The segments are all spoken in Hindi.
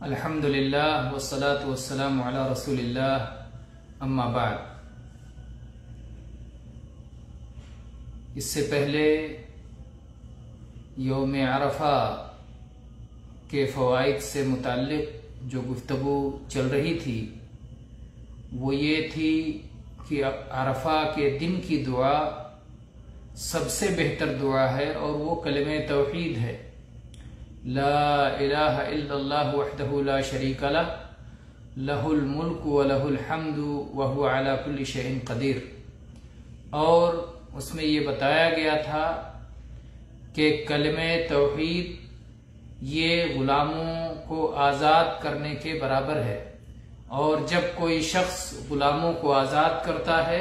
अल्हम्दुलिल्लाह वस्सलातु वस्सलामु अला रसूलिल्लाह अम्मा इससे पहले योम अरफा के फ़वाद से मुतक़ जो गुफ्तु चल रही थी वो ये थी कि अरफा के दिन की दुआ सबसे बेहतर दुआ है और वो कलम तोहीद है ला ला शरीक लह लहुल मुल्क व लहुल हम्दु व हुवा अला कुल्ली शैइन कदीर। और उसमें ये बताया गया था कि कलम तोहीद ये गुलामों को आज़ाद करने के बराबर है। और जब कोई शख्स गुलामों को आज़ाद करता है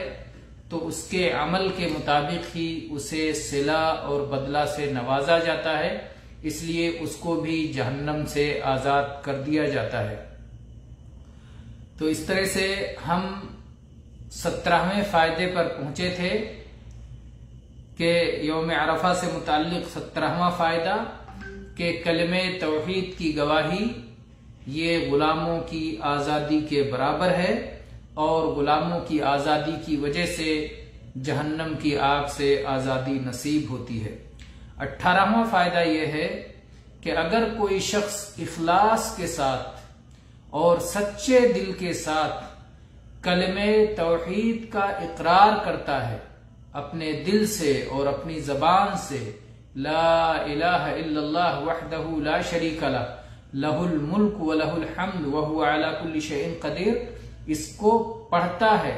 तो उसके अमल के मुताबिक ही उसे सिला और बदला से नवाजा जाता है। इसलिए उसको भी जहन्नम से आज़ाद कर दिया जाता है। तो इस तरह से हम सत्रहवें फ़ायदे पर पहुँचे थे कि योम अरफा से मुतालिक सत्रहवा फ़ायदा के कलम तोहहीद की गवाही, ये गुलामों की आज़ादी के बराबर है और गुलामों की आज़ादी की वजह से जहन्नम की आग से आज़ादी नसीब होती है। अठारहवा फ़ायदा यह है कि अगर कोई शख्स इखलास के साथ और सच्चे दिल के साथ कलम तोहीद का इकरार करता है, अपने दिल से और अपनी जबान से, ला इलाहा ला शरीक ला, लहुल मुल्क व लहुल हम्द व हुवा अला कदीर, इसको पढ़ता है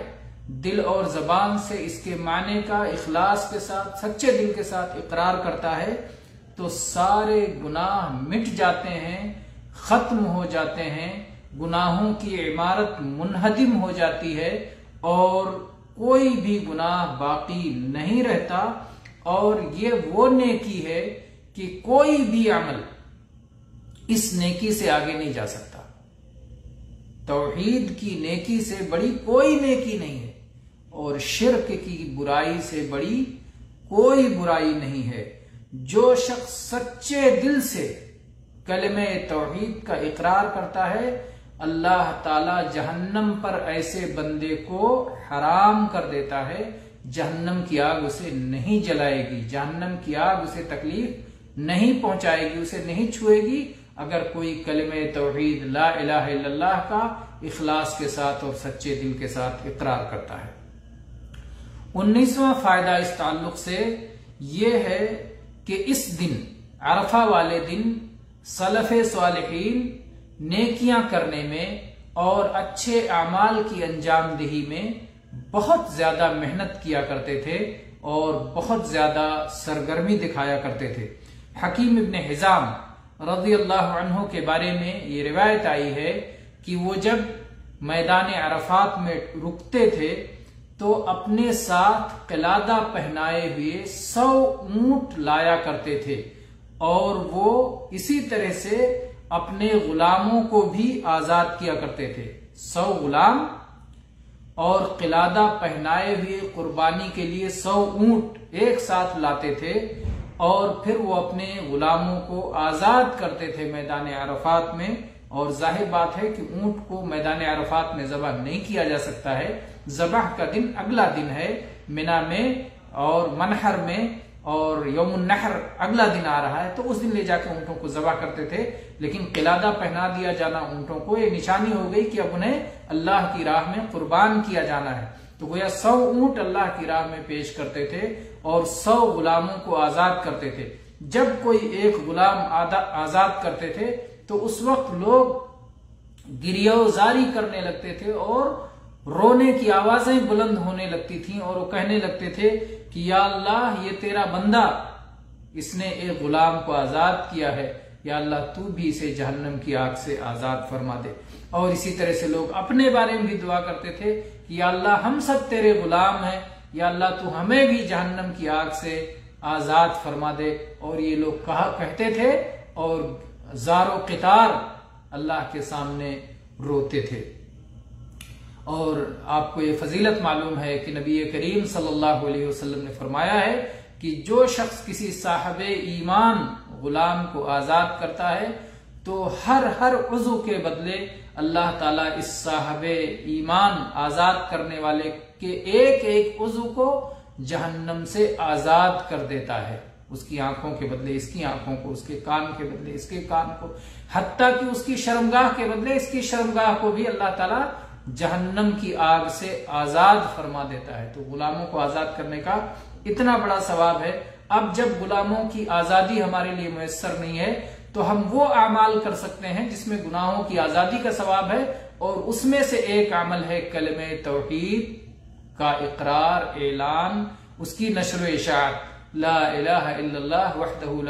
दिल और जबान से इसके माने का, इखलास के साथ, सच्चे दिल के साथ इकरार करता है तो सारे गुनाह मिट जाते हैं, खत्म हो जाते हैं, गुनाहों की इमारत मुनहदिम हो जाती है, और कोई भी गुनाह बाकी नहीं रहता, और ये वो नेकी है कि कोई भी अमल इस नेकी से आगे नहीं जा सकता। तोहीद की नेकी से बड़ी कोई नेकी नहीं है। और शिरक की बुराई से बड़ी कोई बुराई नहीं है। जो शख्स सच्चे दिल से कलम तोहीद का इकरार करता है, अल्लाह ताला जहन्नम पर ऐसे बंदे को हराम कर देता है। जहन्नम की आग उसे नहीं जलाएगी, जहन्नम की आग उसे तकलीफ़ नहीं पहुंचाएगी, उसे नहीं छुएगी। अगर कोई कलम तोहीद ला इलाहा का इखलास के साथ और सच्चे दिल के साथ इकरार करता है। उन्नीसवा फ़ायदा इस ताल्लुक से ये है कि इस दिन, अरफा वाले दिन सलफ सालहीन नेकियाँ करने में और अच्छे अमाल की अंजाम दही में बहुत ज़्यादा मेहनत किया करते थे और बहुत ज़्यादा सरगर्मी दिखाया करते थे। हकीम इबन हिजाम रज़ी अल्लाह के बारे में ये रिवायत आई है कि वो जब मैदान अरफात में रुकते थे तो अपने साथ कलादा पहनाए हुए सौ ऊँट लाया करते थे और वो इसी तरह से अपने गुलामों को भी आज़ाद किया करते थे। सौ गुलाम और किलादा पहनाए हुए कुर्बानी के लिए सौ ऊँट एक साथ लाते थे और फिर वो अपने गुलामों को आज़ाद करते थे मैदान अरफात में। और ज़ाहिर बात है कि ऊँट को मैदान अरफात में जबह नहीं किया जा सकता है। जबह का दिन अगला दिन है, मिना में और मनहर में और यमुन नहर अगला दिन आ रहा है। तो उस दिन ले जाकर ऊंटों को जबा करते थे, लेकिन किलादा पहना दिया जाना ऊंटों को, ये निशानी हो गई कि अब उन्हें अल्लाह की राह में कुर्बान किया जाना है। तो गोया सौ ऊँट अल्लाह की राह में पेश करते थे और सौ गुलामों को आज़ाद करते थे। जब कोई एक गुलाम आज़ाद करते थे तो उस वक्त लोग गिरियोजारी करने लगते थे और रोने की आवाज़ें बुलंद होने लगती थीं और वो कहने लगते थे कि, या अल्लाह, ये तेरा बंदा, इसने एक गुलाम को आज़ाद किया है। या अल्लाह, तू भी इसे जहन्नम की आग से आज़ाद फरमा दे। और इसी तरह से लोग अपने बारे में भी दुआ करते थे कि, या अल्लाह, हम सब तेरे गुलाम हैं। या अल्लाह, तू हमें भी जहन्नम की आग से आज़ाद फरमा दे। और ये लोग कहा, कहते थे और जारो कितार अल्लाह के सामने रोते थे। और आपको ये फजीलत मालूम है कि नबी करीम सल्लल्लाहु अलैहि वसल्लम ने फरमाया है कि जो शख्स किसी साहब ईमान गुलाम को आज़ाद करता है तो हर हर उजू के बदले अल्लाह ताला इस साहब ईमान आज़ाद करने वाले के एक एक उजू को जहन्नम से आज़ाद कर देता है। उसकी आँखों के बदले, इसकी आँखों को, उसके कान के बदले, इसके कान को हत्या कि उसकी शर्मगाह के बदले इसकी शर्मगाह को भी अल्लाह ताला जहन्नम की आग से आज़ाद फरमा देता है। तो गुलामों को आज़ाद करने का इतना बड़ा सवाब है। अब जब गुलामों की आज़ादी हमारे लिए मुयसर नहीं है तो हम वो अमाल कर सकते हैं जिसमें गुनाहों की आज़ादी का सवाब है और उसमें से एक अमल है कलम तोहीद का इकरार, ऐलान, उसकी नशर इशात ला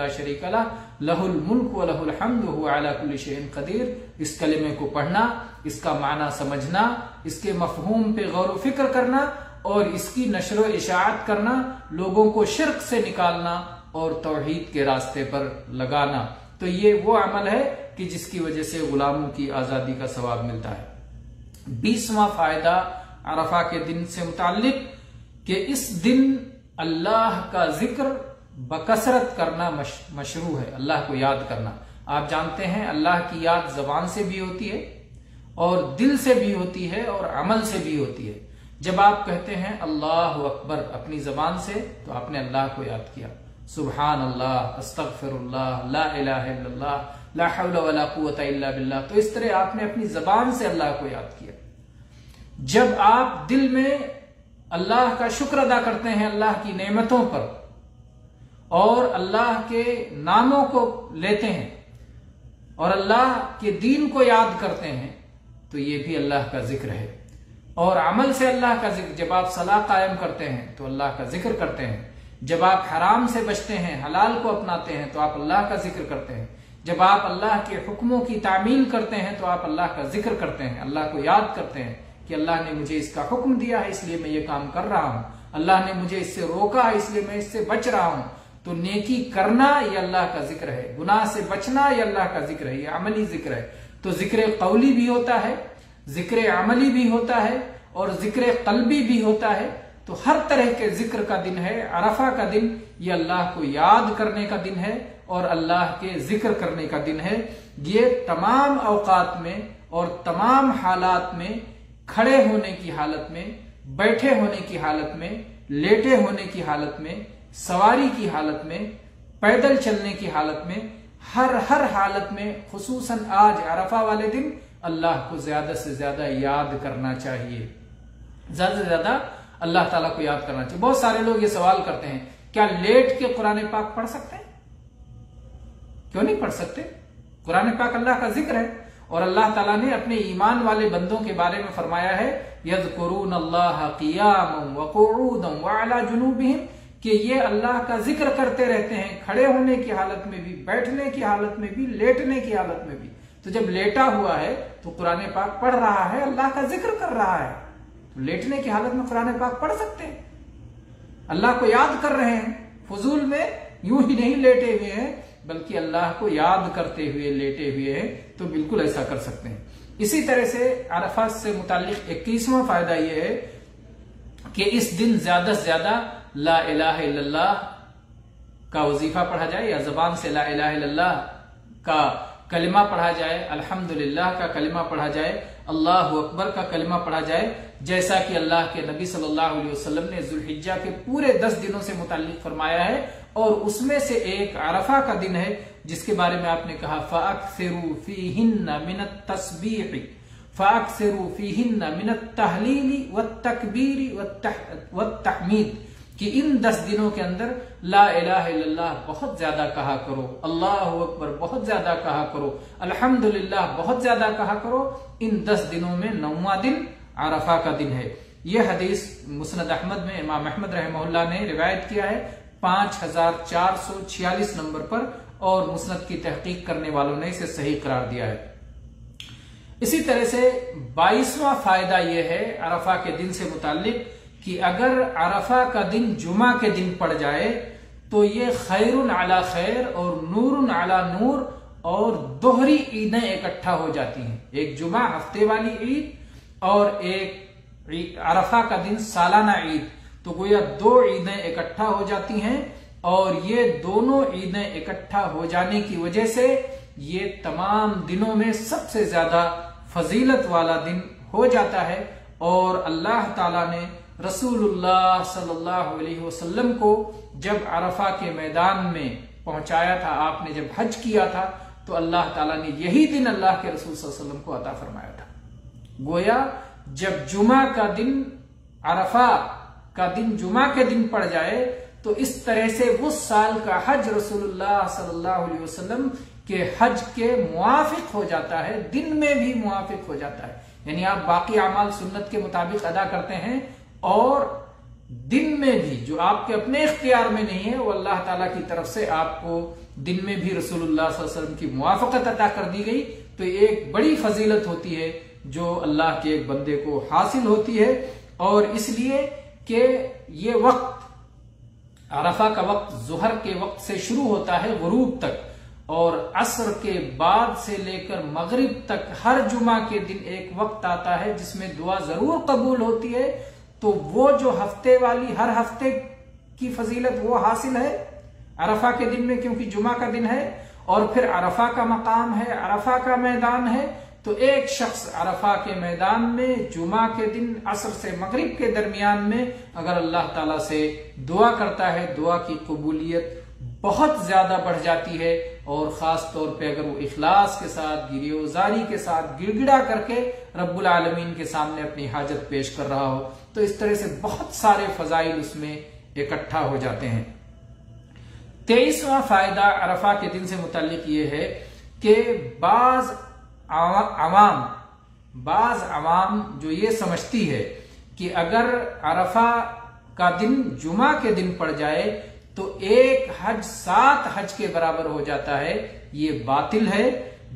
शरीक लहुल मुल्क व लहुल हम्द शैइन कदीर। इस कलमे को पढ़ना इसका माना समझना इसके मफहूम पे गौर फ़िक्र करना और इसकी नशर इशात करना लोगों को शिरक से निकालना और तोहहीद के रास्ते पर लगाना। तो ये वो अमल है कि जिसकी वजह से गुलामों की आज़ादी का सवाब मिलता है। बीसवा फ़ायदा अरफा के दिन से मुतालिक कि इस दिन अल्लाह का ज़िक्र बकसरत करना मश, मशरू है अल्लाह को याद करना। आप जानते हैं अल्लाह की याद जबान से भी होती है और दिल से भी होती है और अमल से भी होती है। जब आप कहते हैं अल्लाह अकबर अपनी जबान से तो आपने अल्लाह को याद किया। सुबहान अल्लाह बिल्ला तो इस तरह आपने अपनी जबान से अल्लाह को याद किया। जब आप दिल में अल्लाह का शुक्र अदा करते हैं अल्लाह की नेमतों पर और अल्लाह के नामों को लेते हैं और अल्लाह के दीन को याद करते हैं तो ये भी अल्लाह का ज़िक्र है। और अमल से अल्लाह का ज़िक्र, जब आप सलाह कायम करते हैं तो अल्लाह का ज़िक्र करते हैं। जब आप हराम से बचते हैं, हलाल को अपनाते हैं तो आप अल्लाह का ज़िक्र करते हैं। जब आप अल्लाह के हुक्मों की तामील करते हैं तो आप अल्लाह का ज़िक्र करते हैं। अल्लाह को याद करते हैं कि अल्लाह ने मुझे इसका हुक्म दिया है, इसलिए मैं ये काम कर रहा हूँ। अल्लाह ने मुझे इससे रोका है, इसलिए मैं इससे बच रहा हूँ। तो नेकी करना ये अल्लाह का ज़िक्र है। गुनाह से बचना ये अल्लाह का ज़िक्र है। ये अमली ज़िक्र है। तो ज़िक्र कौली भी होता है, ज़िक्र अमली भी होता है और ज़िक्र कल्बी भी होता है। तो हर तरह के ज़िक्र का दिन है। अरफा का दिन, ये अल्लाह को याद करने का दिन है और अल्लाह के ज़िक्र करने का दिन है। ये तमाम अवकात में और तमाम हालात में, खड़े होने की हालत में, बैठे होने की हालत में, लेटे होने की हालत में सवारी की हालत में, पैदल चलने की हालत में, हर हर हालत में खसूस आज अरफा वाले दिन, अल्लाह को ज़्यादा से ज़्यादा याद करना चाहिए। ज़्यादा से ज़्यादा अल्लाह ताला को याद करना चाहिए। बहुत सारे लोग ये सवाल करते हैं, क्या लेट के कुरान पाक पढ़ सकते हैं? क्यों नहीं पढ़ सकते? कुरान पाक अल्लाह का ज़िक्र है, और अल्लाह ताला ने अपने ईमान वाले बंदों के बारे में फरमाया है यद कुरून अल्लाह वाला जुनूबहिम। कि ये अल्लाह का ज़िक्र करते रहते हैं, खड़े होने की हालत में भी, बैठने की हालत में भी, लेटने की हालत में भी। तो जब लेटा हुआ है तो कुरान पाक पढ़ रहा है, अल्लाह का ज़िक्र कर रहा है। तो लेटने की हालत में कुरान पाक पढ़ सकते हैं। अल्लाह को याद कर रहे हैं। फजूल में यूँ ही नहीं लेटे हुए हैं, बल्कि अल्लाह को याद करते हुए लेटे हुए हैं तो बिल्कुल ऐसा कर सकते हैं। इसी तरह से अरफा से मुतालिक इक्कीसवां फ़ायदा यह है कि इस दिन ज़्यादा से ज़्यादा ला इलाहा का वजीफा पढ़ा जाए या जबान से ला इलाहा का कलिमा पढ़ा जाए, अल्हम्दुलिल्लाह का कलिमा पढ़ा जाए, अल्लाह अकबर का कलिमा पढ़ा जाए, जैसा कि अल्लाह के नबी सल्लल्लाहु अलैहि वसल्लम ने जुल्हिज्जा के पूरे दस दिनों से मुतालिक फरमाया है और उसमें से एक अरफा का दिन है, जिसके बारे में आपने कहा फ़ाक फ़ी हिन्ना मिनत तस्बीर फ़ाक फ़ी हिन्ना मिनत तहलीली व तकबीरी व तहमीद। कि इन दस दिनों के अंदर, ला इलाहा बहुत ज़्यादा कहा करो। अल्लाह अकबर, बहुत ज़्यादा कहा करो। अल्हम्दुलिल्लाह, बहुत ज़्यादा कहा करो। इन दस दिनों में नौवा दिन आरफा का दिन है। यह हदीस मुसनद अहमद में, इमाम अहमद रहमल्ला ने रिवायत किया है। पाँच हज़ार चार सौ छियालीस नंबर पर और मुसनद की तहकीक करने वालों ने इसे सही करार दिया है। इसी तरह से बाईसवां फ़ायदा यह है, अरफा के दिन से मुतालिक कि अगर अरफा का दिन जुमा के दिन पड़ जाए तो ये खैरुन आला खैर और नूरुन आला नूर और दोहरी ईदें इकट्ठा हो जाती हैं। एक जुमा हफ़्ते वाली ईद और एक अरफा का दिन सालाना ईद। तो गोया दो ईदें इकट्ठा हो जाती हैं और ये दोनों ईदें इकट्ठा हो जाने की वजह से ये तमाम दिनों में सबसे ज़्यादा फजीलत वाला दिन हो जाता है और अल्लाह ताला ने रसूलुल्लाह सल्लल्लाहु अलैहि वसल्लम को जब अरफा के मैदान में पहुँचाया था, आपने जब हज किया था तो अल्लाह ताला ने यही दिन अल्लाह के रसूल वसल्लम को अता फरमाया था। गोया, जब जुमा का दिन, अरफा का दिन, जुमा के दिन पड़ जाए तो इस तरह से उस साल का हज रसूलुल्लाह सल्लल्लाहु अलैहि वसल्लम के हज के मुआफिक हो जाता है, दिन में भी मुआफिक हो जाता है। यानी आप बाकी अमाल सुन्नत के मुताबिक अदा करते हैं और दिन में भी, जो आपके अपने इख्तियार में नहीं है, वो अल्लाह ताला की तरफ़ से आपको दिन में भी रसूलुल्लाह वसल्लम की मुआफकत अदा कर दी गई। तो एक बड़ी फजीलत होती है जो अल्लाह के एक बंदे को हासिल होती है। और इसलिए कि ये वक्त, अरफा का वक्त, जुहर के वक्त से शुरू होता है गरूब तक। और असर के बाद से लेकर मगरिब तक हर जुमा के दिन एक वक्त आता है जिसमें दुआ ज़रूर कबूल होती है। तो वो जो हफ़्ते वाली, हर हफ़्ते की फजीलत वो हासिल है? अरफा के दिन में, क्योंकि जुमा का दिन है, और फिर अरफा का मकाम है, अरफा का मैदान है तो एक शख्स अरफा के मैदान में जुमा के दिन, असर से मगरिब के दरमियान में, अगर अल्लाह ताला से दुआ करता है, दुआ की कबूलियत बहुत ज़्यादा बढ़ जाती है और खास तौर पे अगर वो इखलास के साथ, गिरियोजारी के साथ गिड़गिड़ा करके रब्बुल आलमीन के सामने अपनी हाजत पेश कर रहा हो तो इस तरह से बहुत सारे फजाइल उसमें इकट्ठा हो जाते हैं। तेईसवा फ़ायदा अरफा के दिन से मुतालिक ये है कि बाज आवाम बाज आवाम जो ये समझती है कि अगर अरफा का दिन जुमा के दिन पड़ जाए तो एक हज सात हज के बराबर हो जाता है, ये बातिल है,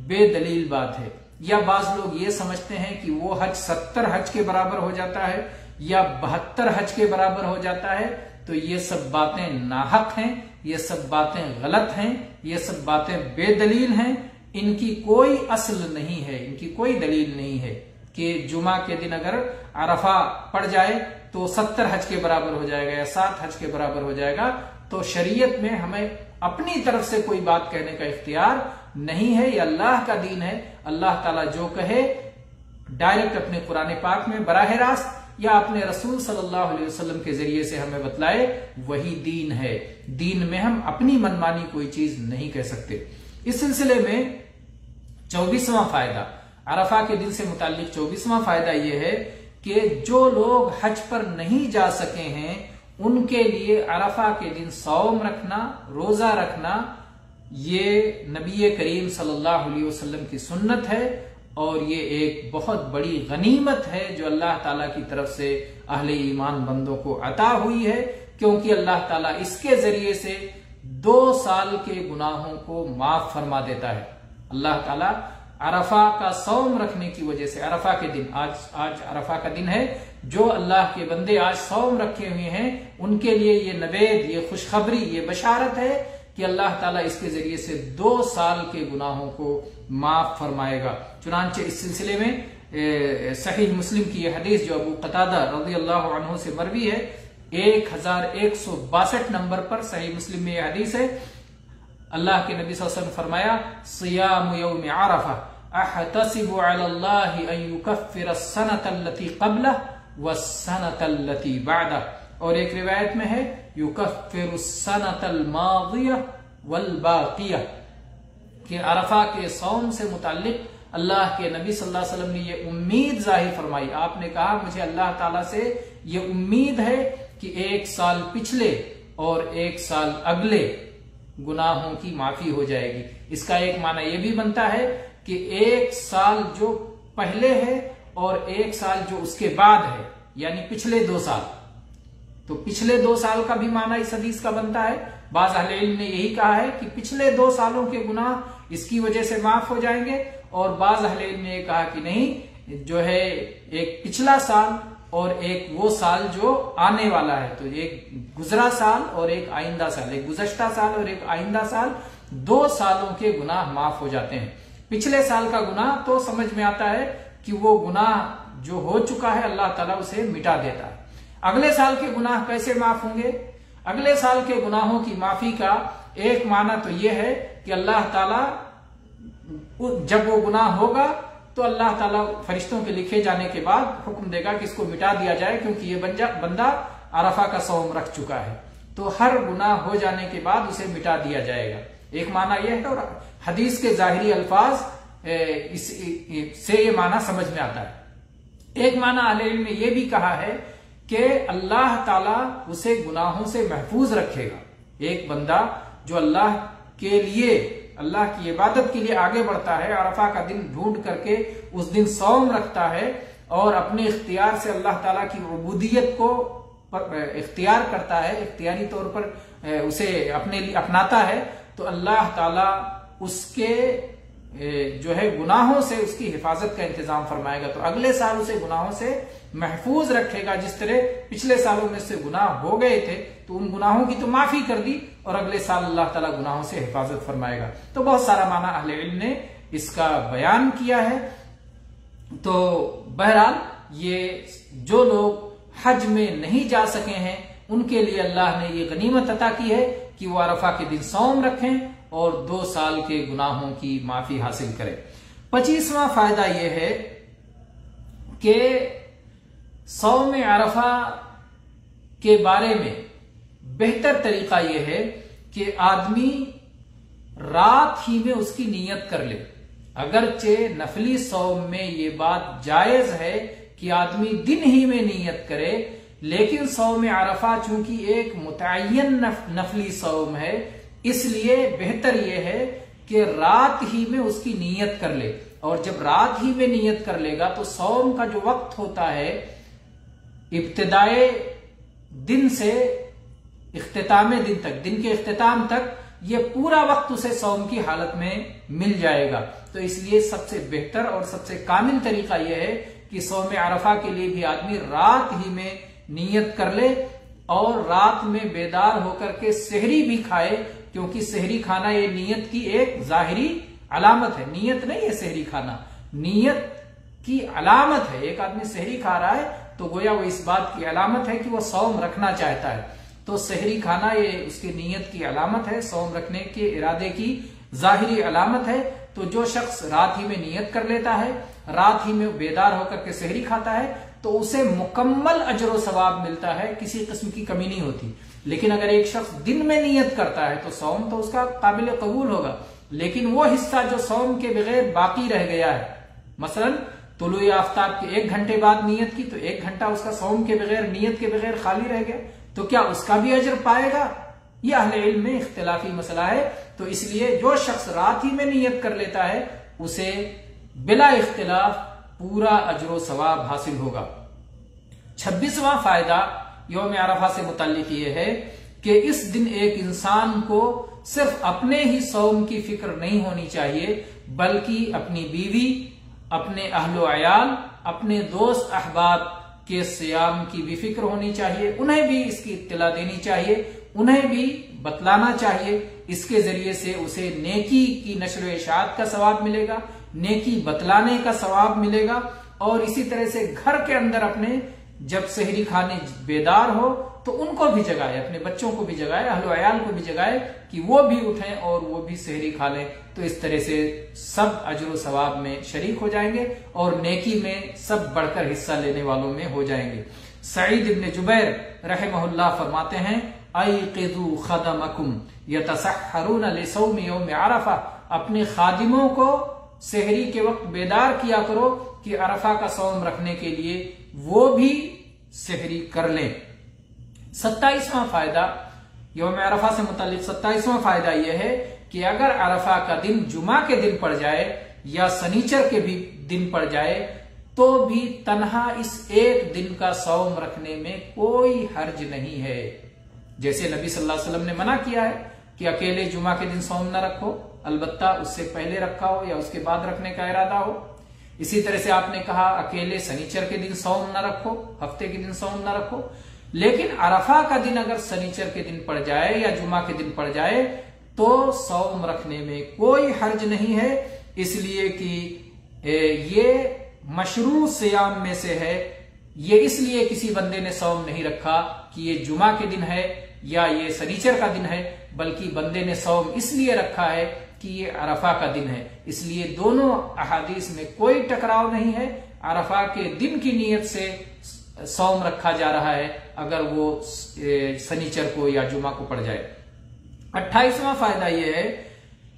बेदलील बात है। या बाज लोग ये समझते हैं कि वो हज सत्तर हज के बराबर हो जाता है, या बहत्तर हज के बराबर हो जाता है तो ये सब बातें नाहक हैं, ये सब बातें गलत हैं, ये सब बातें बेदलील हैं। इनकी कोई असल नहीं है, इनकी कोई दलील नहीं है कि जुमा के दिन अगर अरफा पड़ जाए तो सत्तर हज के बराबर हो जाएगा या सात हज के बराबर हो जाएगा। तो शरीयत में हमें अपनी तरफ़ से कोई बात कहने का इख्तियार नहीं है, ये अल्लाह का दीन है। अल्लाह ताला जो कहे, डायरेक्ट अपने कुरान पाक में, बराह रास्त, या अपने रसूल सल्लल्लाहु अलैहि वसल्लम के ज़रिए से हमें बतलाए, वही दीन है। दीन में हम अपनी मनमानी कोई चीज़ नहीं कह सकते। इस सिलसिले में चौबीसवां फ़ायदा, अरफा के दिन से मुतालिक चौबीसवां फ़ायदा यह है कि जो लोग हज पर नहीं जा सके हैं उनके लिए अरफा के दिन सौम रखना, रोजा रखना, ये नबी करीम सल्लल्लाहु अलैहि वसल्लम की सुन्नत है और ये एक बहुत बड़ी गनीमत है जो अल्लाह ताला की तरफ़ से अहले ईमान बंदों को अता हुई है, क्योंकि अल्लाह ताला इसके ज़रिए से दो साल के गुनाहों को माफ़ फरमा देता है। अल्लाह ताला अरफा का सौम रखने की वजह से, अरफा के दिन, आज आज अरफा का दिन है जो अल्लाह के बंदे आज सौम रखे हुए हैं, उनके लिए ये नवेद, ये खुशखबरी, ये बशारत है कि अल्लाह ताला इसके ज़रिए से दो साल के गुनाहों को माफ़ फरमाएगा। चुनाचे इस सिलसिले में सही मुस्लिम की यह हदीस जो अबू कतादा रज़ी अल्लाह से मरवी है, एक हज़ार एक सौ बासठ नंबर पर सही मुस्लिम में यह हदीस है। अल्लाह के नबी वसल्लम फरमाया, सियाम यौम आरफा, अहतसिबु अलल्लाहि अन युकफ्फिर सनतल्लती कबला व सनतल्लती बादा। और एक रिवायत में है युकफ्फिर सनतल मादिया वल बाकिया। कि अरफा के सौम से मुतालिक अल्लाह के नबी सल्लल्लाहु अलैहि वसल्लम ने ये उम्मीद ज़ाहिर फरमाई। आपने कहा, मुझे अल्लाह ताला से ये उम्मीद है कि एक साल पिछले और एक साल अगले गुनाहों की माफ़ी हो जाएगी। इसका एक माना यह भी बनता है कि एक साल जो पहले है और एक साल जो उसके बाद है, यानी पिछले दो साल। तो पिछले दो साल का भी माना इस हदीस का बनता है। बाज अहल ने यही कहा है कि पिछले दो सालों के गुनाह इसकी वजह से माफ़ हो जाएँगे और बाज अहल ने कहा कि नहीं, जो है एक पिछला साल और एक वो साल जो आने वाला है। तो एक गुजरा साल और एक आइंदा साल। एक गुजश्ता साल और एक आइंदा साल, दो सालों के गुनाह माफ़ हो जाते हैं। पिछले साल का गुनाह तो समझ में आता है कि वो गुनाह जो हो चुका है, अल्लाह ताला उसे मिटा देता है। अगले साल के गुनाह कैसे माफ़ होंगे? अगले साल के गुनाहों की माफ़ी का एक माना तो यह है कि अल्लाह ताला जब वो गुनाह होगा तो अल्लाह ताला फरिश्तों के लिखे जाने के बाद हुक्म देगा कि इसको मिटा दिया जाए, क्योंकि ये बंदा अरफा का सौम रख चुका है। तो हर गुनाह हो जाने के बाद उसे मिटा दिया जाएगा। एक माना यह है, और हदीस के जाहिरी अल्फाज इस, से ये माना समझ में आता है। एक माना अल ने यह भी कहा है कि अल्लाह ताला उसे गुनाहों से महफूज रखेगा। एक बंदा जो अल्लाह के लिए अल्लाह की इबादत के लिए आगे बढ़ता है अरफा का दिन ढूंढ करके उस दिन सौम रखता है और अपने इख्तियार से अल्लाह ताला की उबूदियत को इख्तियार करता है इख्तियारी तौर पर उसे अपने लिए अपनाता है तो अल्लाह ताला उसके जो है गुनाहों से उसकी हिफाजत का इंतज़ाम फरमाएगा। तो अगले साल उसे गुनाहों से महफूज रखेगा। जिस तरह पिछले सालों में से गुनाह हो गए थे तो उन गुनाहों की तो माफ़ी कर दी और अगले साल अल्लाह ताला गुनाहों से हिफाजत फरमाएगा। तो बहुत सारा माना अहले इल्म ने इसका बयान किया है। तो बहरहाल ये जो लोग हज में नहीं जा सके हैं, उनके लिए अल्लाह ने ये गनीमत अता की है कि वो अरफा के दिन सौम रखें और दो साल के गुनाहों की माफ़ी हासिल करें। पच्चीसवां फ़ायदा यह है कि सौम अरफा के बारे में बेहतर तरीका यह है कि आदमी रात ही में उसकी नीयत कर ले। अगरचे नफली सौम में ये बात जायज़ है कि आदमी दिन ही में नीयत करे लेकिन सौम अरफा चूँकि एक मुतन नफ, नफली सौम है इसलिए बेहतर यह है कि रात ही में उसकी नीयत कर ले। और जब रात ही में नीयत कर लेगा तो सौम का जो वक्त होता है, इब्तदाए दिन से इख्ताम दिन तक, दिन के अख्ताम तक, ये पूरा वक्त उसे सौम की हालत में मिल जाएगा। तो इसलिए सबसे बेहतर और सबसे कामिल तरीका यह है कि सौम अरफा के लिए भी आदमी रात ही में नीयत कर ले और रात में बेदार होकर के सहरी भी खाए क्योंकि शहरी खाना ये नीयत की एक जाहिरी अलामत है। नीयत नहीं है शहरी खाना। नीयत की अलामत है। एक आदमी शहरी खा रहा है तो गोया वो इस बात की अलामत है कि वो सौम रखना चाहता है। तो शहरी खाना ये उसकी नीयत की अलामत है। सौम रखने के इरादे की जाहिरी अलामत है। तो जो शख्स रात ही में नियत कर लेता है, रात ही में बेदार होकर के शहरी खाता है तो उसे मुकम्मल अजर सवाब मिलता है। किसी किस्म की कमी नहीं होती। लेकिन अगर एक शख्स दिन में नियत करता है तो सौम तो उसका काबिल कबूल होगा। लेकिन वो हिस्सा जो सौम के बगैर बाकी रह गया है, मसलन तुलु आफ्ताब के एक घंटे बाद नियत की तो एक घंटा उसका सौम के बगैर, नियत के बगैर खाली रह गया। तो क्या उसका भी अजर पाएगा? यह अहले इल्म में इख्तलाफी मसला है। तो इसलिए जो शख्स रात ही में नियत कर लेता है, उसे बिला इख्तलाफ पूरा अजर सवाब हासिल होगा। छब्बीसवां फ़ायदा योम अरफा से मुतल यह है कि इस दिन एक इंसान को सिर्फ़ अपने ही सौम की फ़िक्र नहीं होनी चाहिए, बल्कि अपनी बीवी, अपने अहलो अयाल अपने दोस्त अहबाब के सियाम की भी फ़िक्र होनी चाहिए, उन्हें भी इसकी इत्तला देनी चाहिए, उन्हें भी बतलाना चाहिए। इसके ज़रिए से उसे नेकी की नशर इशात का सवाब मिलेगा, नेकी बतलाने का सवाब मिलेगा, और इसी तरह से घर के अंदर अपने जब शहरी खाने बेदार हो तो उनको भी जगाए, अपने बच्चों को भी जगाए, अहलो अयाल को भी जगाए कि वो भी उठें और वो भी शहरी खा लें। तो इस तरह से सब अजर सवाब में शरीक हो जाएँगे और नेकी में सब बढ़कर हिस्सा लेने वालों में हो जाएँगे। सईद इबन जुबैर रहमहुल्लाह फरमाते हैं आई केदू खदम अकुम यतसरून योम अरफा अपने खादिमों को शहरी के वक्त बेदार किया करो कि अरफा का सौम रखने के लिए वो भी शहरी कर लें। सत्ताईसवां फ़ायदा, योम अरफा से मुतालिक सत्ताईसवां फ़ायदा यह है कि अगर अरफा का दिन जुमा के दिन पड़ जाए या सनीचर के भी दिन पड़ जाए तो भी तनहा इस एक दिन का सौम रखने में कोई हर्ज नहीं है। जैसे नबी सल्लल्लाहु अलैहि वसल्लम ने मना किया है कि अकेले जुमा के दिन सौम न रखो। अलबत्ता उससे पहले रखा हो या उसके बाद रखने का इरादा हो। इसी तरह से आपने कहा, अकेले सनीचर के दिन सौम न रखो, हफ़्ते के दिन सौम न रखो। लेकिन अरफा का दिन अगर सनीचर के दिन पड़ जाए या जुमा के दिन पड़ जाए तो सौम रखने में कोई हर्ज नहीं है। इसलिए कि ये मशरू सियाम में से है। ये इसलिए किसी बंदे ने सौम नहीं रखा कि ये जुमा के दिन है या ये सनीचर का दिन है, बल्कि बंदे ने सौम इसलिए रखा है कि ये अरफा का दिन है। इसलिए दोनों अहादीस में कोई टकराव नहीं है। अरफा के दिन की नीयत से सौम रखा जा रहा है, अगर वो शनिचर को या जुमा को पड़ जाए। अट्ठाईसवां फ़ायदा यह है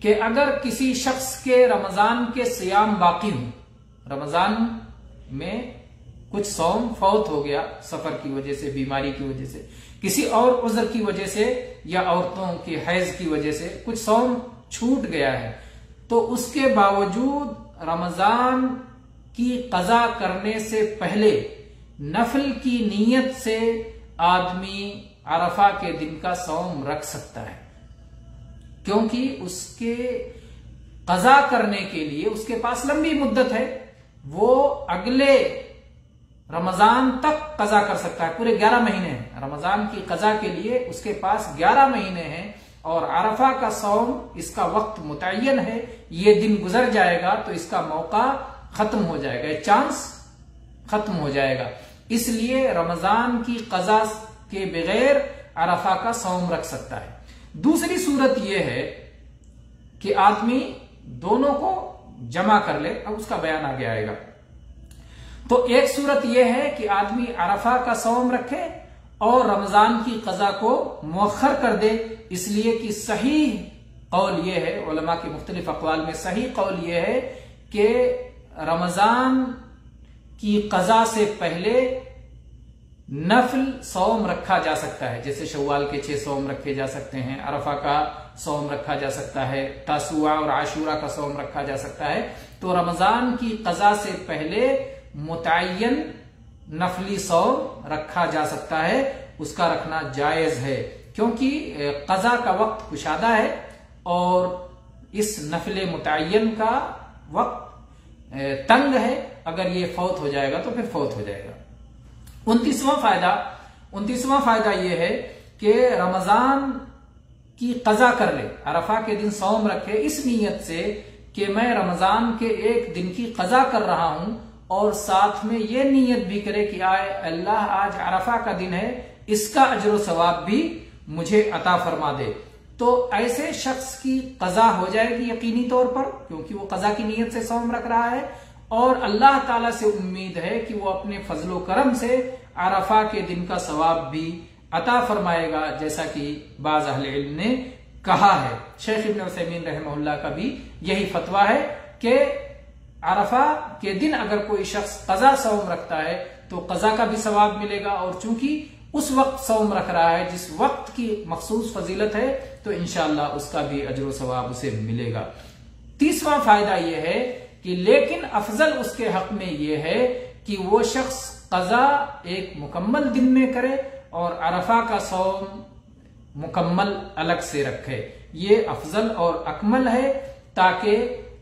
कि अगर किसी शख्स के रमज़ान के सियाम बाकी हो, रमज़ान में कुछ सौम फौत हो गया सफ़र की वजह से, बीमारी की वजह से, किसी और उजर की वजह से या औरतों के हैज़ की वजह से कुछ सौम छूट गया है तो उसके बावजूद रमज़ान की कजा करने से पहले, नफल की नीयत से आदमी अरफा के दिन का सौम रख सकता है। क्योंकि उसके कजा करने के लिए उसके पास लंबी मुद्दत है, वो अगले रमज़ान तक कजा कर सकता है। पूरे 11 महीने हैं। रमज़ान की कजा के लिए उसके पास 11 महीने हैं। और अरफा का सौम इसका वक्त मुतन है, ये दिन गुजर जाएगा तो इसका मौका खत्म हो जाएगा चांस खत्म हो जाएगा। इसलिए रमज़ान की कजा के बगैर अरफा का सौम रख सकता है। दूसरी सूरत यह है कि आदमी दोनों को जमा कर ले, अब उसका बयान आगे आएगा। तो एक सूरत यह है कि आदमी अरफा का सौम रखे और रमज़ान की कजा को मौखर कर दे, इसलिए कि सही कौल यह है, उलमा के मुख्तलिफ़ अकवाल में सही कौल यह है कि रमज़ान की कजा से पहले नफल सोम रखा जा सकता है, जैसे शवाल के छह सोम रखे जा सकते हैं, अरफा का सोम रखा जा सकता है, तासुआ और आशूरा का सोम रखा जा सकता है। तो रमज़ान की कजा से पहले मुतन नफली सोम रखा जा सकता है, उसका रखना जायज़ है। क्योंकि कजा का वक्त कुशादा है और इस नफले मुतन का वक्त तंग है। अगर ये फौत हो जाएगा तो फिर फौत हो जाएगा। उनतीसवां फ़ायदा उनतीसवां फ़ायदा यह है कि रमज़ान की कजा कर ले, अरफा के दिन सौम रखे। इस नीयत से कि मैं रमज़ान के एक दिन की कजा कर रहा हूँ और साथ में यह नीयत भी करे कि आए, अल्लाह आज अरफा का दिन है, इसका अजर सवाब भी मुझे अता फरमा दे। तो ऐसे शख्स की कजा हो जाएगी यकीनी तौर पर, क्योंकि वो कजा की नीयत से सौम रख रहा है, और अल्लाह ताला से उम्मीद है कि वो अपने फजलो करम से अरफा के दिन का सवाब भी अता फरमाएगा, जैसा कि बाज इल्म ने कहा है। शेख इबन वसैमीन का भी यही फतवा है कि अरफा के दिन अगर कोई शख्स कजा सौम रखता है तो कजा का भी सवाब मिलेगा। और चूँकि उस वक्त सौम रख रहा है, जिस वक्त की मखसूस फजीलत है तो इनशाला उसका भी अजर सवाब उसे मिलेगा। तीसवा फ़ायदा यह है कि लेकिन अफजल उसके हक में यह है कि वो शख्स कजा एक मुकम्मल दिन में करे और अरफा का सौम मुकम्मल अलग से रखे। ये अफजल और अकमल है, ताकि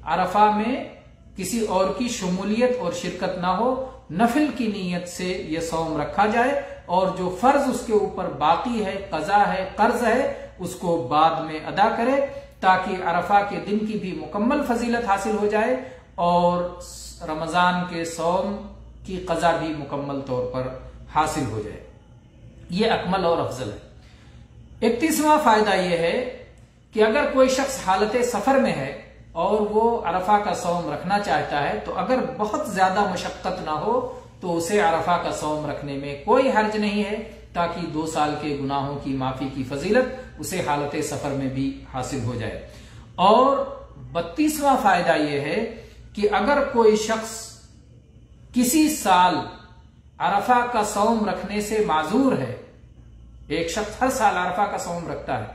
अरफा में किसी और की शमूलियत और शिरकत ना हो, नफिल की नीयत से यह सौम रखा जाए और जो फ़र्ज़ उसके ऊपर बाकी है, कजा है, कर्ज है, उसको बाद में अदा करे ताकि अरफा के दिन की भी मुकम्मल फजीलत हासिल हो जाए और रमज़ान के सौम की कजा भी मुकम्मल तौर पर हासिल हो जाए। ये अकमल और अफजल है। इकतीसवां फ़ायदा यह है कि अगर कोई शख्स हालत सफ़र में है और वो अरफा का सौम रखना चाहता है तो अगर बहुत ज़्यादा मशक्कत ना हो तो उसे अरफा का सौम रखने में कोई हर्ज नहीं है, ताकि दो साल के गुनाहों की माफ़ी की फजीलत उसे हालत सफ़र में भी हासिल हो जाए। और बत्तीसवां फ़ायदा यह है कि अगर कोई शख्स किसी साल अरफा का सौम रखने से माजूर है, एक शख्स हर साल अरफा का सौम रखता है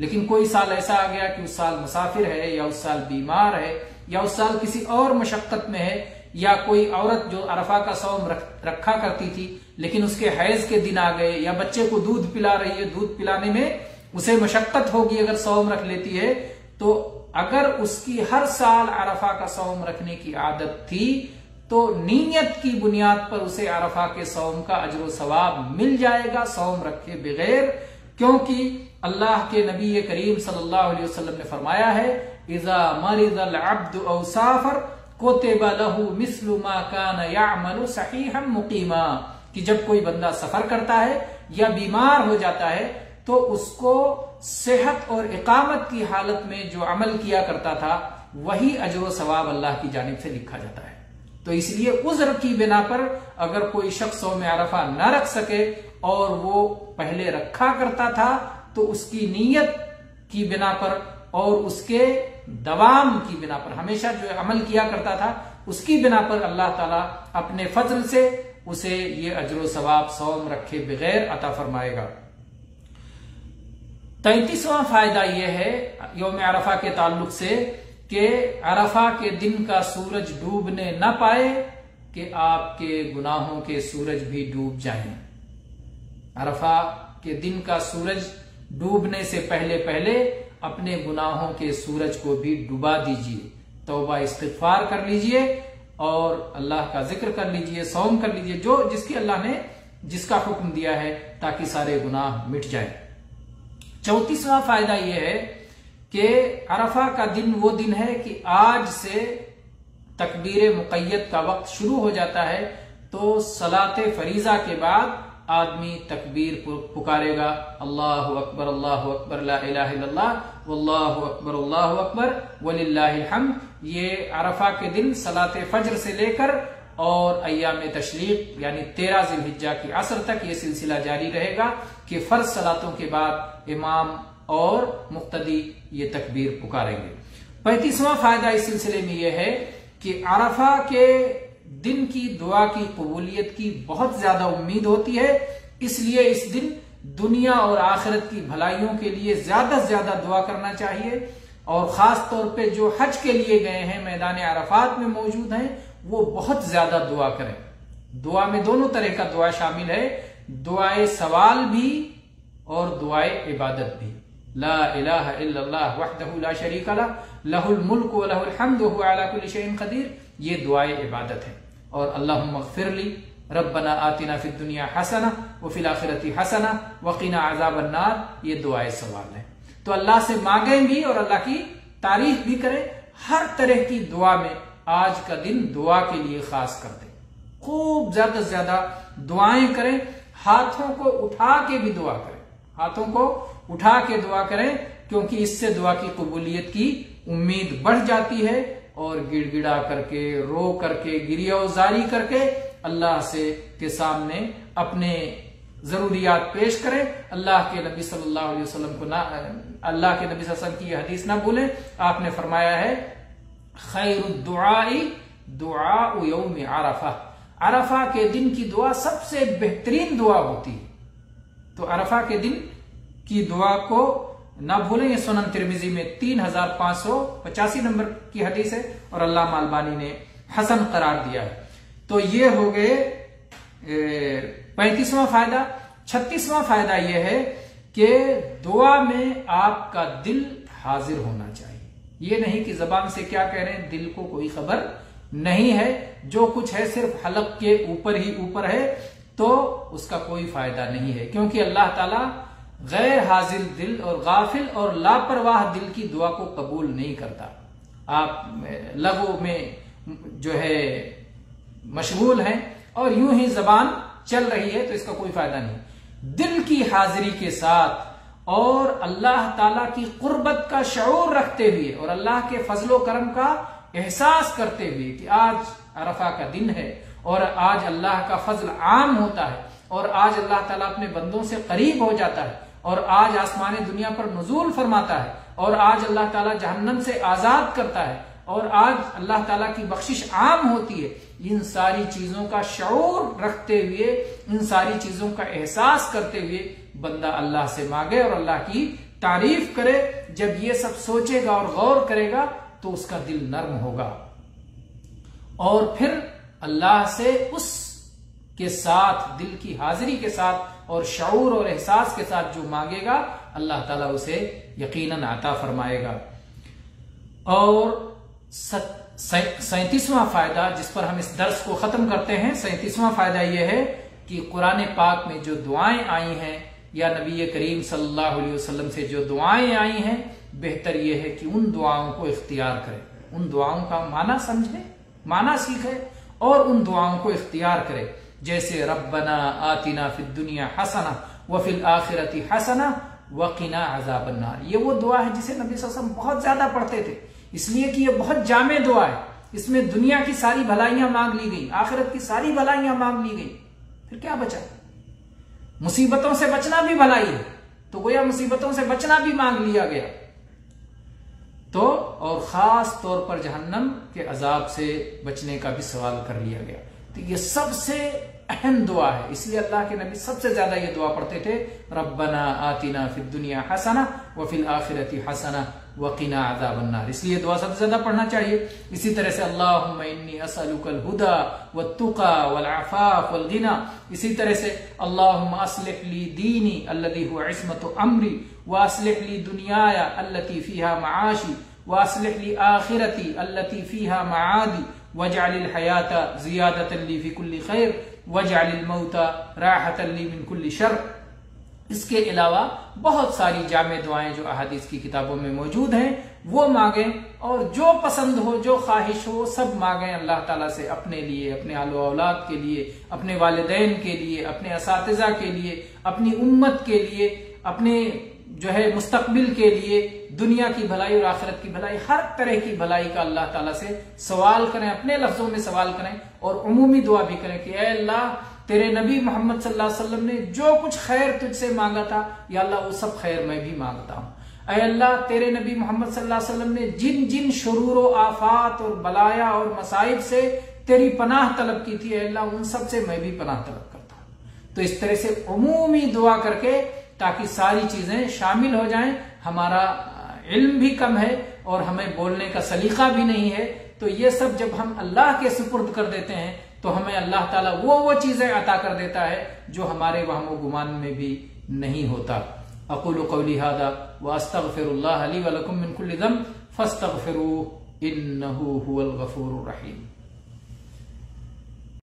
लेकिन कोई साल ऐसा आ गया कि उस साल मुसाफिर है या उस साल बीमार है या उस साल किसी और मशक्कत में है या कोई औरत जो अरफा का सौम रख, करती थी लेकिन उसके हैज़ के दिन आ गए या बच्चे को दूध पिला रही है दूध पिलाने में उसे मशक्कत होगी अगर सौम रख लेती है तो अगर उसकी हर साल अरफा का सौम रखने की आदत थी तो नीयत की बुनियाद पर उसे अरफा के सौम का अजर सवाब मिल जाएगा सौम रखे बगैर क्योंकि अल्लाह के नबी करीम वसल्लम ने फरमाया है, इजा मरिद अब्द औसाफर कोतेबा लहू मिसलुमा कान यामल सहीहम मुकीमा। कि जब कोई बंदा सफ़र करता है या बीमार हो जाता है तो उसको सेहत और इकामत की हालत में जो अमल किया करता था, वही अजर सवाब अल्लाह की जानब से लिखा जाता है। तो इसलिए उज्र की बिना पर अगर कोई शख्स में अरफा न रख सके, और वो पहले रखा करता था तो उसकी नीयत की बिना पर और उसके दवाम की बिना पर, हमेशा जो अमल किया करता था, उसकी बिना पर अल्लाह ताला अपने फजल से उसे ये अजर सवाब, सौम रखे बगैर अता फरमाएगा तैतीसवां फ़ायदा यह है योम अरफा के ताल्लुक से कि अरफा के दिन का सूरज डूबने न पाए कि आपके गुनाहों के सूरज भी डूब जाएँ। अरफा के दिन का सूरज डूबने से पहले पहले अपने गुनाहों के सूरज को भी डुबा दीजिए। तोबा इस्तफार कर लीजिए और अल्लाह का ज़िक्र कर लीजिए, सौम कर लीजिए, जो जिसकी अल्लाह ने जिसका हुक्म दिया है, ताकि सारे गुनाह मिट जाए। चौतीसवा फ़ायदा यह है कि अरफा का दिन वो दिन है कि आज से तकबीर मुकैद का वक्त शुरू हो जाता है तो सलात फरीजा के बाद आदमी तकबीर पुकारेगा, अल्लाह अकबर अल्लाह अकबर अल्लाह अकबर अल्लाह अकबर वलिल्लाहम ये अरफा के दिन सलात फजर से लेकर और अयाम तशरीक यानी तेरह जिलहिजा की असर तक ये सिलसिला जारी रहेगा कि फ़र्ज़ सलातों के बाद इमाम और मुख्तदी ये तकबीर पुकारेंगे। पैंतीसवां फ़ायदा इस सिलसिले में यह है कि अरफा के दिन की, दुआ की, कबूलियत की बहुत ज़्यादा उम्मीद होती है। इसलिए इस दिन दुनिया और आखिरत की भलाइयों के लिए ज़्यादा से ज़्यादा दुआ करना चाहिए। और खास तौर पे जो हज के लिए गए हैं, मैदान अरफात में मौजूद हैं, वो बहुत ज़्यादा दुआ करें। दुआ में दोनों तरह का दुआ शामिल है। दुआए सवाल भी और दुआए इबादत भी। ला इल्लल्लाह वहदहु ला शरीका लहुल मुल्क व लहुल अला शैइन कदीर। ये दुआए इबादत है। और अल्लाह रब्बना आतिना फिद दुनिया हसना व फिल आखिरती हसना वकीना आजाब अन्नार ये दुआए सवाल है। तो अल्लाह से मांगे भी और अल्लाह की तारीफ़ भी करें, हर तरह की दुआ में आज का दिन दुआ के लिए खास कर दे। खूब ज़्यादा से ज़्यादा दुआएँ करें, हाथों को उठा के भी दुआ करें। हाथों को उठा के दुआ करें, क्योंकि इससे दुआ की कबूलियत की उम्मीद बढ़ जाती है और गिड़गिड़ा करके, रो करके गिरियाजारी करके अल्लाह से, के सामने अपने जरूरियात पेश करें। अल्लाह के नबी सल्लल्लाहु अलैहि वसल्लम को ना, अल्लाह के नबी वसल्लम की हदीस ना भूलें आपने फरमाया है खैर दुआई दुआ यौम आरफा अरफा के दिन की दुआ सबसे बेहतरीन दुआ होती है। तो अरफा के दिन की दुआ को ना भूलें ये सुनन तिरमिजी में तीन हज़ार पाँच सौ पचासी नंबर की हदीस है और अल्लाह मालबानी ने हसन करार दिया है। तो ये हो गए पैंतीसवां फ़ायदा। छत्तीसवां फ़ायदा यह है कि दुआ में आपका दिल हाजिर होना चाहिए। ये नहीं कि जबान से क्या कह रहे हैं, दिल को कोई खबर नहीं है। जो कुछ है सिर्फ़ हलक के ऊपर ही ऊपर है तो उसका कोई फ़ायदा नहीं है। क्योंकि अल्लाह ताला गैर हाजिर दिल और गाफिल और लापरवाह दिल की दुआ को कबूल नहीं करता। आप लघु में जो है, मशगूल हैं और यूँ ही जबान चल रही है तो इसका कोई फ़ायदा नहीं। दिल की हाजिरी के साथ और अल्लाह ताला की कुर्बत का शऊर रखते हुए और अल्लाह के फजलो करम का एहसास करते हुए कि आज अरफा का दिन है और आज अल्लाह का फजल आम होता है और आज अल्लाह ताला अपने बंदों से करीब हो जाता है और आज आसमान दुनिया पर नजूल फरमाता है और आज अल्लाह ताला जहन्नम से आज़ाद करता है और आज अल्लाह ताला की बख्शिश आम होती है। इन सारी चीज़ों का शौर रखते हुए, इन सारी चीज़ों का एहसास करते हुए बंदा अल्लाह से मांगे और अल्लाह की तारीफ़ करे। जब ये सब सोचेगा और गौर करेगा तो उसका दिल नर्म होगा। और फिर अल्लाह से उस के साथ, दिल की हाजिरी के साथ और शऊर और एहसास के साथ जो मांगेगा, अल्लाह ताला उसे यकीनन आता फरमाएगा। और सैतीसवां फ़ायदा जिस पर हम इस दर्स को खत्म करते हैं, सैतीसवां फ़ायदा यह है कि कुरान पाक में जो दुआएँ आई हैं, या नबी करीम सल्लल्लाहु अलैहि वसल्लम से जो दुआएँ आई हैं, बेहतर यह है कि उन दुआओं को इख्तियार करें। उन दुआओं का माना समझे, माना सीखे, और उन दुआओं को इख्तियार करें। जैसे रब्बना आतिना फिद दुनिया हसना व फिल आखिरती हसना वकीना अजाबन्नार। ये वो दुआ है जिसे नबी वसल्लम बहुत ज़्यादा पढ़ते थे। इसलिए कि ये बहुत जामे दुआ है। इसमें दुनिया की सारी भलाइयाँ मांग ली गई, आखिरत की सारी भलाइयाँ मांग ली गई। फिर क्या बचा? मुसीबतों से बचना भी भलाई है। तो गोया मुसीबतों से बचना भी मांग लिया गया। तो और खास तौर पर जहन्नम के अजाब से बचने का भी सवाल कर लिया गया। तो ये सबसे अहम दुआ है। इसलिए अल्लाह के नबी सबसे ज़्यादा ये दुआ पढ़ते थे, रब्बना आतिना फिर दुनिया हसना व फिल आखिरती हसना वकीना आदा अजाबन्नार. इसलिए दुआ सबसे ज़्यादा पढ़ना चाहिए। इसी तरह से अल्लाहन्नी असलुकल हुदा व तुका वल आफाफ वल गिना. इसी तरह से अल्लाह असलिह दीनी अल्लदी हुआ अमरी व असलिह ली दुनियाया अल्लती फीहा माशी व असलिह आखिरती अल्लती फीहा मादी वजाल हयात जियादत ली फ़ी खैर. वजाल मऊता राहत ली मिन कुल्ली शर इसके अलावा बहुत सारी जामे दुआएँ जो अहादीस की किताबों में मौजूद हैं, वो मांगे और जो पसंद हो, जो ख्वाहिश हो, सब मांगे अल्लाह ताला से अपने लिए, अपने आलो औलाद के लिए, अपने वालदेन के लिए, अपने इस के लिए, अपनी उम्मत के लिए, अपने जो है मुस्तकबिल के लिए दुनिया की भलाई और आखिरत की भलाई, हर तरह की भलाई का अल्लाह ताला से सवाल करें, अपने लफ्जों में सवाल करें और उमूमी दुआ भी करें कि अल्लाह, तेरे नबी मोहम्मद वसल्लम ने जो कुछ खैर तुझसे मांगा था, या अल्लाह वो सब खैर मैं भी माँगता हूँ। अल्लाह, तेरे नबी मोहम्मद वसल्लम ने जिन जिन शरूर आफात और बलाया और मसाइब से तेरी पनाह तलब की थी अल्लाह उन सबसे मैं भी पनाह तलब करता हूँ। तो इस तरह से अमूमी दुआ करके ताकि सारी चीज़ें शामिल हो जाएँ। हमारा इल्म भी कम है और हमें बोलने का सलीका भी नहीं है। तो ये सब जब हम अल्लाह के सुपुर्द कर देते हैं तो हमें अल्लाह ताला वो वो चीज़ें अता कर देता है जो हमारे वहम गुमान में भी नहीं होता। अकुल कौली हादा व अस्तगफिरुल्लाह अली वलकुम मिन कुल्ली दम गफूरुर रहीम।